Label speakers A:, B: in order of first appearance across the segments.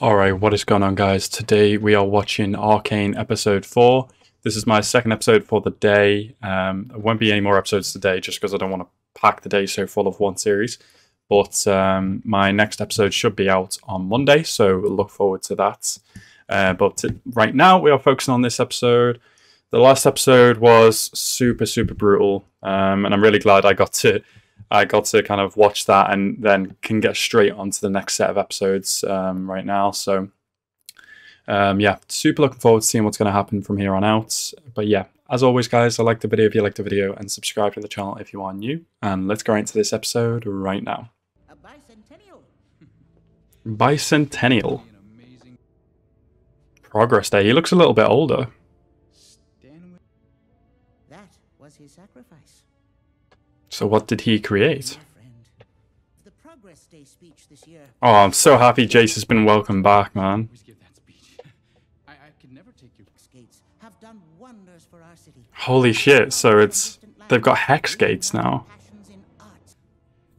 A: Alright, what is going on guys? Today we are watching Arcane episode 4. This is my second episode for the day. Um, there won't be any more episodes today just because I don't want to pack the day so full of one series. But um, my next episode should be out on Monday, so look forward to that. Uh, but right now we are focusing on this episode. The last episode was super, super brutal, um, and I'm really glad I got to I got to kind of watch that and then can get straight onto the next set of episodes um, right now. So, um, yeah, super looking forward to seeing what's going to happen from here on out. But yeah, as always, guys, I like the video if you like the video and subscribe to the channel if you are new. And let's go into this episode right now.
B: A bicentennial.
A: Bicentennial. Progress Day. He looks a little bit older.
B: That was his sacrifice.
A: So what did he create?
B: My friend. The Progress Day speech this year.
A: Oh, I'm so happy Jayce has been welcomed back, man.
C: always give that speech. I, I never take you.
B: Have done wonders for our city.
A: Holy shit, so it's... They've got hex gates now.
B: Passions in art.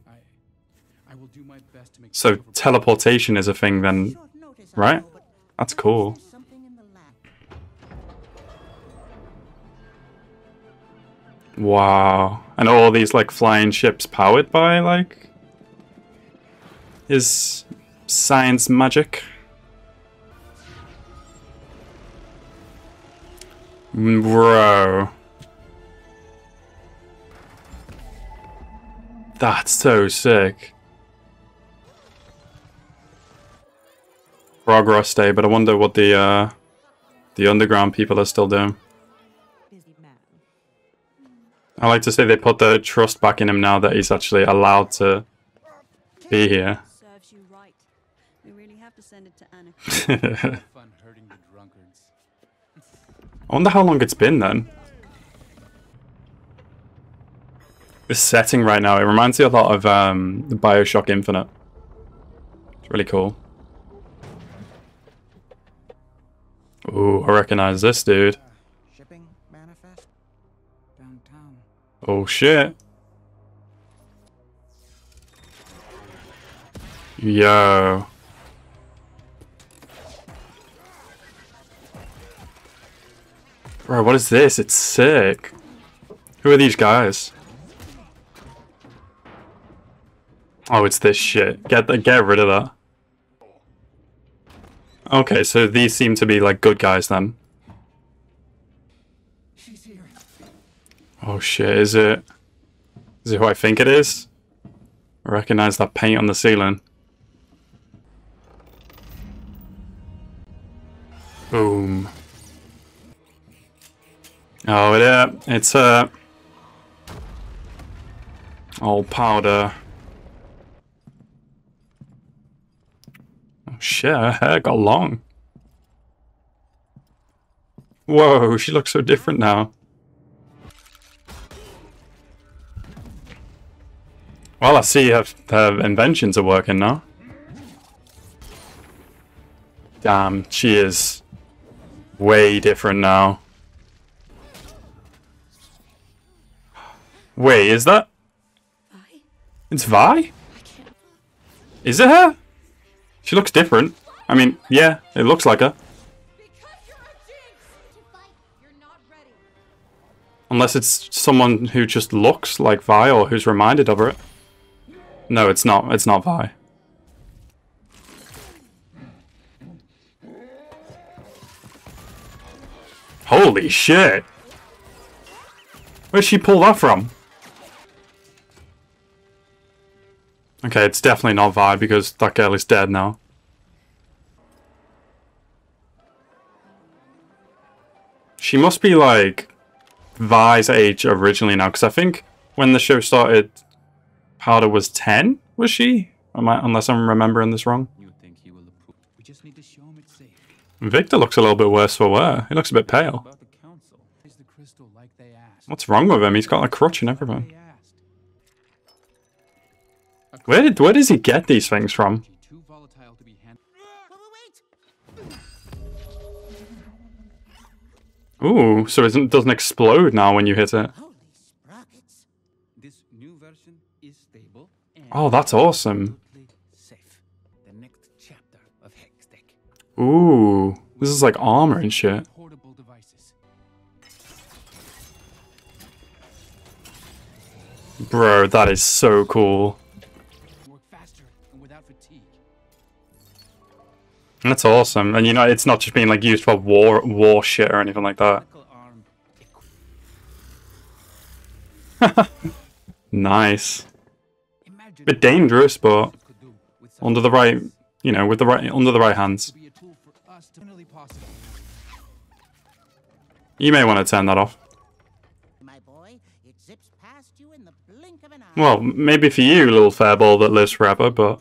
C: I, I will do my best to make.
A: So teleportation is a thing then.
B: Short notice, I
A: Right? That's cool. Wow. And all these like flying ships powered by like his science magic. Bro. That's so sick. Progress day, but I wonder what the uh the underground people are still doing. I like to say they put the trust back in him now that he's actually allowed to be here.
D: Serves you right. We really have to send it to Anna.
A: I
C: Fun hurting the drunkards.
A: wonder how long it's been then. The setting right now, it reminds me a lot of um, Bioshock Infinite. It's really cool. Ooh, I recognize this dude. Oh shit. Yo. Bro, what is this? It's sick. Who are these guys? Oh, it's this shit. Get the, get rid of that. Okay, so these seem to be like good guys then.
C: She's here.
A: Oh shit, is it? Is it who I think it is? I recognize that paint on the ceiling. Boom. Oh, yeah, it's uh all powder. Oh shit, her hair got long. Whoa, she looks so different now. Well, I see her, her inventions are working now. Damn, she is way different now. Wait, is that?
D: Vi?
A: It's Vi? Is it her? She looks different. I mean, yeah, it looks like her.
E: A jinx! To fight, you're not ready.
A: Unless it's someone who just looks like Vi or who's reminded of her. No, it's not. It's not Vi. Holy shit! Where'd she pull that from? Okay, it's definitely not Vi because that girl is dead now. She must be like Vi's age originally now, because I think when the show started, Powder was 10, was she? Am I, unless I'm remembering this wrong.
C: You think he will approve? We just need to show him it's safe.
A: Viktor looks a little bit worse for wear. He looks a bit pale.
C: About the council. Is the crystal like they asked?
A: What's wrong with him? He's got a crutch and everything. Where did where does he get these things from? Ooh, so it doesn't explode now when you hit it.
B: Holy sprockets.
C: This new version is stable.
A: Oh, that's awesome.
C: safe. The next chapter of Hextech.
A: Ooh, this is like armor and shit. Bro, that is so cool.
C: Work faster and without fatigue.
A: That's awesome. And you know, it's not just being like used for war war shit or anything like that. Nice.
C: Imagine
A: Bit dangerous, but under the right, you know, with the right under the right hands.
C: a.
A: You may want to turn that off. Well, maybe for you, little fairball that lives forever, but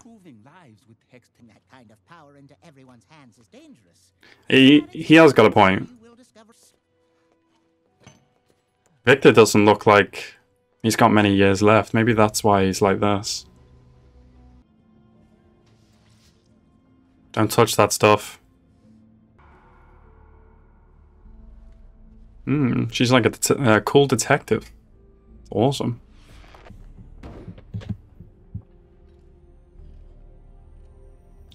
A: he he has got a point. Viktor doesn't look like he's got many years left. Maybe that's why he's like this. Don't touch that stuff. Hmm, she's like a det- uh, cool detective. Awesome.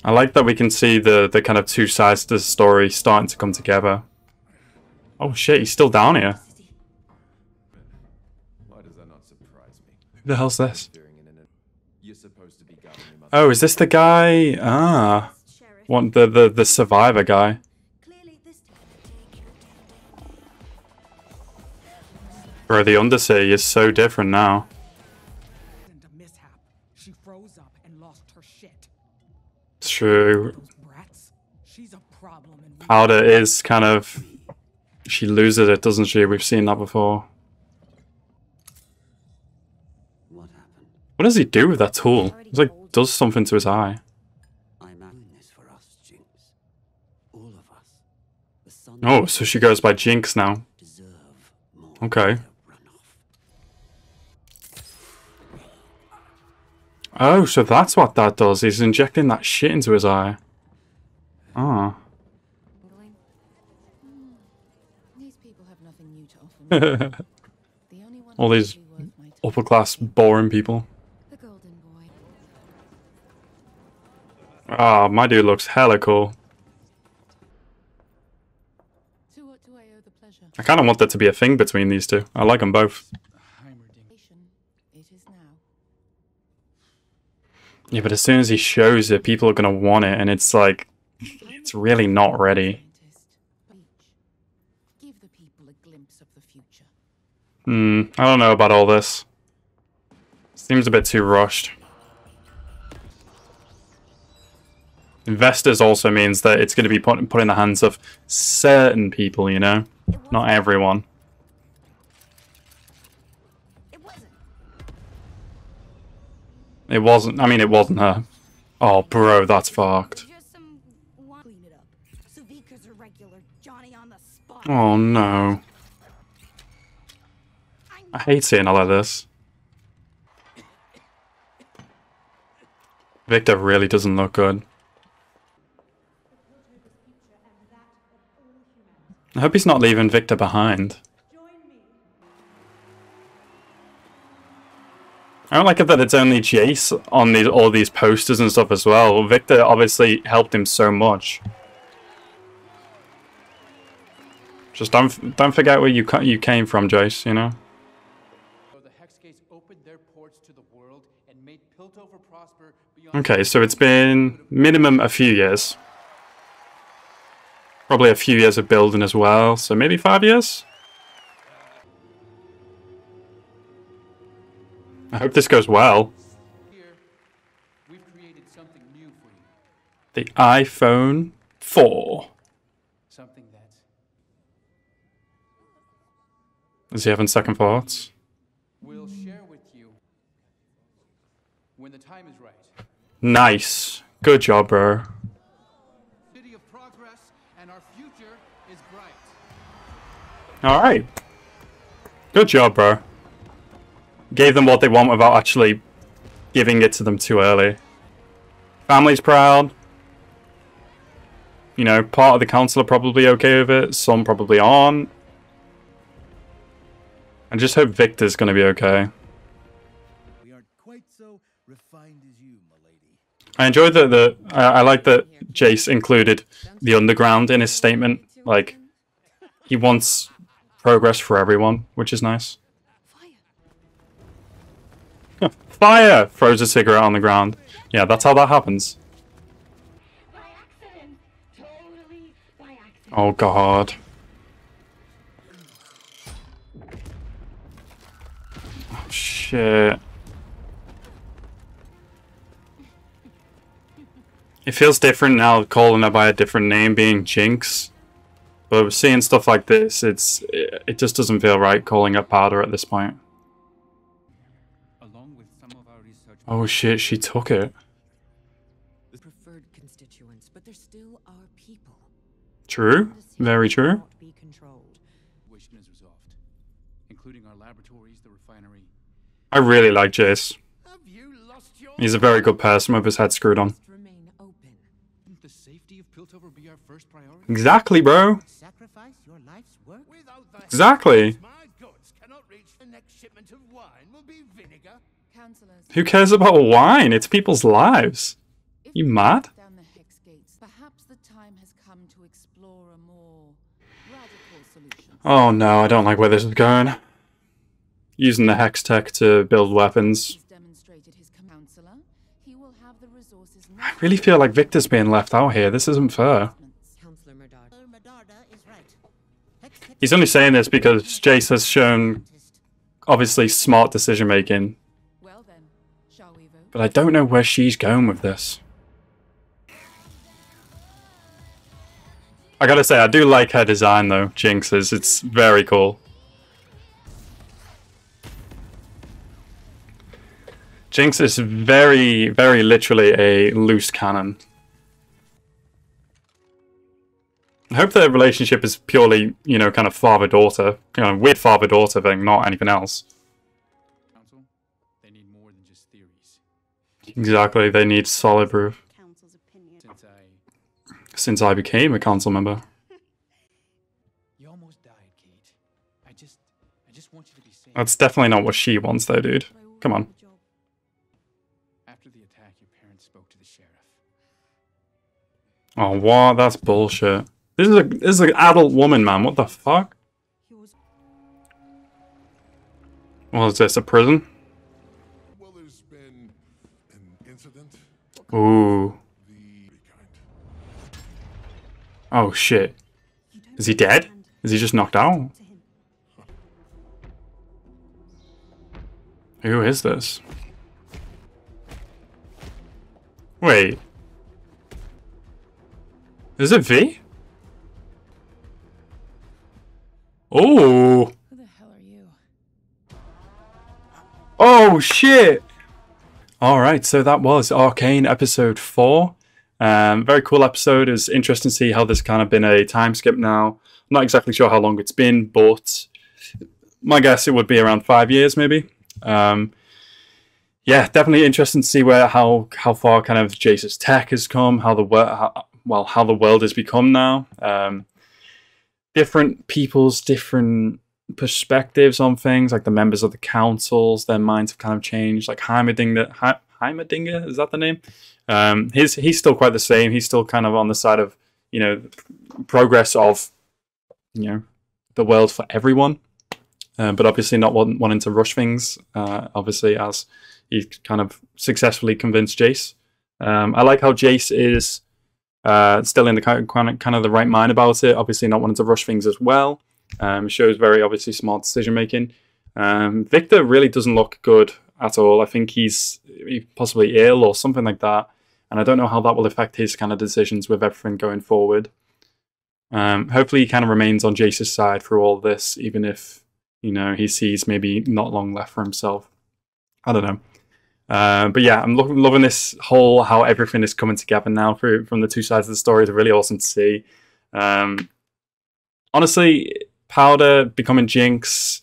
A: I like that we can see the the kind of two sides to the story starting to come together. Oh shit, he's still down here.
F: Why does that not surprise me?
A: Who the hell's this?
F: Doing it in a... You're supposed to be.
A: Oh, is this the guy? Ah, What the the the survivor guy? Bro, the Undercity is so different now. It's true. Powder is kind of she loses it, doesn't she? We've seen that before.
G: What
A: does he do with that tool? He's like does something to his eye.
G: I'm out doing this for us, Jinx. All of us. The sun
A: Oh, so she goes by Jinx now. Okay. Oh, so that's what that does. He's injecting that shit into his eye. Ah.
H: One
A: All these Upper class boring people. Ah, my dude looks hella cool.
H: I
A: kind of want there to be a thing between these two. I like them both. Yeah, but as soon as he shows it, people are gonna want it, and it's like, it's really not ready. Hmm, I don't know about all this. Seems a bit too rushed. Investors also means that it's going to be put, put in the hands of certain people, you know? Not everyone.
B: It wasn't.
A: It wasn't, I mean, it wasn't her. Oh, bro, that's fucked.
E: Just some one. Clean it up. Sevika's a regular Johnny on the spot.
A: Oh, no. I hate seeing all like this. Viktor really doesn't look good. I hope he's not leaving Viktor behind. I don't like it that it's only Jayce on these all these posters and stuff as well. Viktor obviously helped him so much. Just don't don't forget where you you came from, Jayce. You know. Okay, so it's been minimum a few years. Probably a few years of building as well, so maybe five years? I hope this goes well.
C: Here, we've created something new for you.
A: The iPhone 4.
C: Something that's
A: Is he having second thoughts?
C: we'll share with you when the time is right.
A: Nice. Good job, bro.
C: City of progress, and our bright.
A: Alright. Good job, bro. Gave them what they want without actually giving it to them too early. Family's proud. You know, part of the council are probably okay with it. Some probably aren't. I just hope Viktor's gonna be okay.
I: We aren't quite so refined as you.
A: I enjoyed the the I, I like that Jayce included the underground in his statement. Like he wants progress for everyone, which is nice. Fire! Throws a cigarette on the ground. Yeah, that's how that happens. Oh god. Oh, shit. It feels different now calling her by a different name being Jinx. But seeing stuff like this, it's it, it just doesn't feel right calling her Powder at this point.
C: Along with some of our research
A: Oh shit, she took it.
G: Preferred constituents, but they're still our people.
A: True. Very true.
J: Be controlled.
C: situation resolved, including our laboratories, the refinery.
A: I really like Jayce.
F: Have you lost your
A: He's a very good person with his head screwed on.
C: The safety of Piltover be our first priority?
A: Exactly, bro.
B: Sacrifice your life's work?
F: Without the
A: Exactly.
F: my goods cannot reach the next shipment of wine will be vinegar.
H: Councillors,
A: Who cares about wine? It's people's lives. You mad?
H: Down the hex gates, perhaps the time has come to explore a more radical solution.
A: Oh no, I don't like where this is going. Using the Hextech to build weapons.
H: He's demonstrated his councillor. He will have the resources
A: I really feel like Viktor's being left out here. This isn't fair.
J: Counselor
B: Medarda. Is right.
A: He's only saying this because Jayce has shown obviously smart decision making,
H: Well then, shall we vote?
A: but I don't know where she's going with this. I gotta say, I do like her design though, Jinx's. It's very cool. Jinx is very, very literally a loose cannon. I hope their relationship is purely, you know, kind of father-daughter, you know, weird father-daughter thing, not anything else.
C: Council, they need more than just theories.
A: Exactly, they need solid proof.
D: Council's opinion.
C: Since I,
A: Since I became a council member.
C: you almost died, Kate. I just, I just want you to be safe.
A: That's definitely not what she wants though, dude. Come on. Oh, what? That's bullshit. This is a this is an adult woman, man. What the fuck?
J: He was
A: What is this? A prison?
I: Well, there's been an incident.
A: Ooh. Oh shit. Is he dead? Is he just knocked out? Who is this? Wait. Is it V? Oh.
H: Who the hell are you?
A: Oh shit! Alright, so that was Arcane episode 4. Um, very cool episode. It's interesting to see how there's kind of been a time skip now. I'm not exactly sure how long it's been, but my guess it would be around five years maybe. Um, yeah, definitely interesting to see where how how far kind of Jayce's tech has come, how the world well how the world has become now. Um, different people's different perspectives on things, like the members of the councils, their minds have kind of changed. Like Heimerdinger, He- Heimerdinger is that the name? Um, his he's still quite the same. He's still kind of on the side of you know progress of you know the world for everyone, uh, but obviously not want, wanting to rush things. Uh, obviously, as he kind of successfully convinced Jayce. Um, I like how Jayce is uh, still in the kind of, kind of the right mind about it. Obviously, not wanting to rush things as well. Um, shows very obviously smart decision making. Um, Viktor really doesn't look good at all. I think he's possibly ill or something like that, and I don't know how that will affect his kind of decisions with everything going forward. Um, hopefully, he kind of remains on Jayce's side through all this, even if you know he sees maybe not long left for himself. I don't know. Uh, but yeah, I'm lo- loving this whole how everything is coming together now for, from the two sides of the story. It's really awesome to see. Um, honestly, Powder becoming Jinx,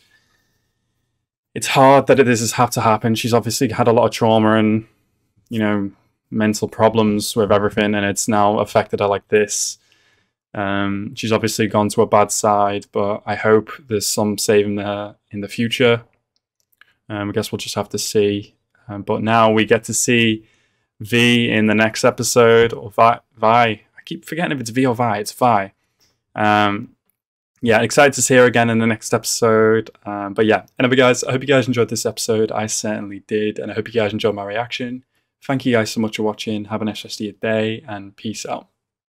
A: it's hard that this has had to happen. She's obviously had a lot of trauma and, you know, mental problems with everything, and it's now affected her like this. Um, she's obviously gone to a bad side, but I hope there's some saving her in the future. Um, I guess we'll just have to see. Um, but now we get to see V in the next episode or Vi. Vi. I keep forgetting if it's V or Vi. It's Vi. Um, yeah, excited to see her again in the next episode. Um, but yeah, anyway, guys, I hope you guys enjoyed this episode. I certainly did, and I hope you guys enjoyed my reaction. Thank you guys so much for watching. Have an SSD day, and peace out.